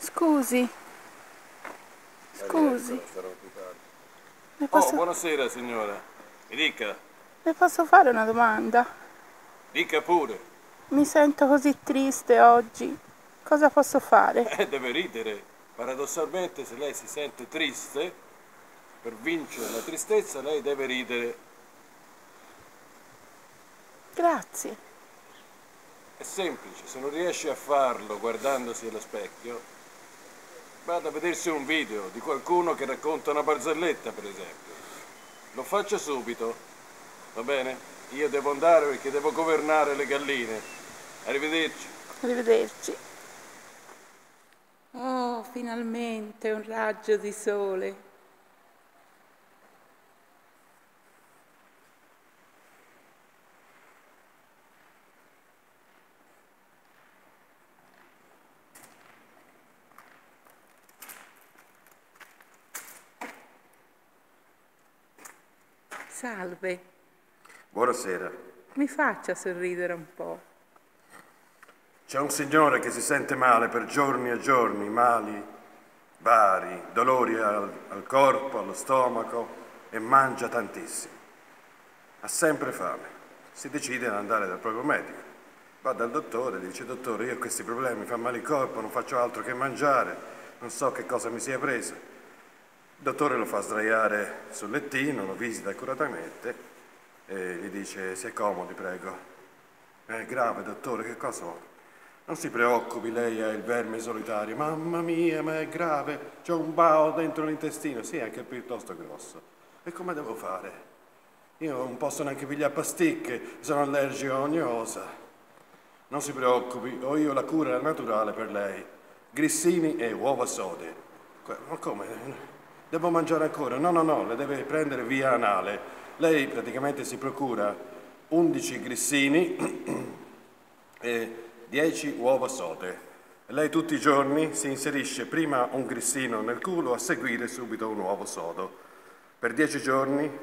Scusi. Scusi. Oh, posso, buonasera signora. Mi dica, le posso fare una domanda? dica pure. Mi sento così triste oggi. Cosa posso fare? Eh, deve ridere. Paradossalmente se lei si sente triste, per vincere la tristezza lei deve ridere. Grazie. È semplice, se non riesce a farlo guardandosi allo specchio, vada a vedersi un video di qualcuno che racconta una barzelletta, per esempio. Lo faccia subito, va bene? Io devo andare perché devo governare le galline. Arrivederci. Arrivederci. Oh, finalmente un raggio di sole. Salve, Buonasera. mi faccia sorridere un po'. C'è un signore che si sente male per giorni e giorni, mali vari, dolori al, al corpo, allo stomaco e mangia tantissimo. Ha sempre fame. Si decide ad andare dal proprio medico. Va dal dottore, dice dottore io ho questi problemi, mi fa male il corpo, non faccio altro che mangiare, non so che cosa mi sia preso. Il dottore lo fa sdraiare sul lettino, lo visita accuratamente e gli dice si accomodi prego. È grave dottore, che cosa ho? Non si preoccupi, lei ha il verme solitario. Mamma mia, ma è grave. C'ho un bao dentro l'intestino. Sì, anche piuttosto grosso. E come devo fare? Io non posso neanche pigliare pasticche, sono allergico a ogni cosa. Non si preoccupi, ho io la cura naturale per lei. Grissini e uova sode. Ma come? Devo mangiare ancora? No, no, no, le deve prendere via anale. Lei praticamente si procura 11 grissini e 10 uova sode. Lei tutti i giorni si inserisce prima un grissino nel culo, a seguire subito un uovo sodo. Per 10 giorni,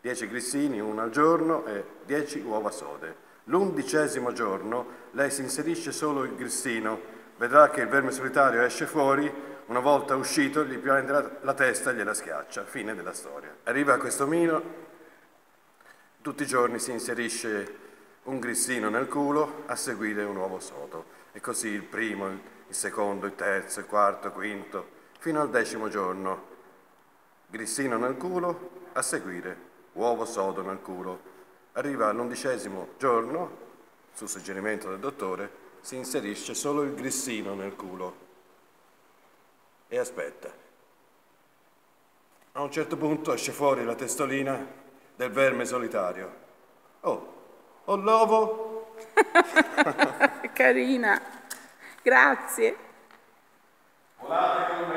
10 grissini, uno al giorno e 10 uova sode. L'undicesimo giorno lei si inserisce solo il grissino, vedrà che il verme solitario esce fuori, una volta uscito gli prende la, la testa e gliela schiaccia. Fine della storia. Arriva a questo mino, tutti i giorni si inserisce un grissino nel culo, a seguire un uovo sodo. E così il primo, il il secondo, il terzo, il quarto, il quinto, fino al decimo giorno. Grissino nel culo, a seguire uovo sodo nel culo. Arriva all'undicesimo giorno, su suggerimento del dottore, si inserisce solo il grissino nel culo e aspetta. A un certo punto esce fuori la testolina del verme solitario. Oh, ho l'uovo? Carina. Grazie. Volate con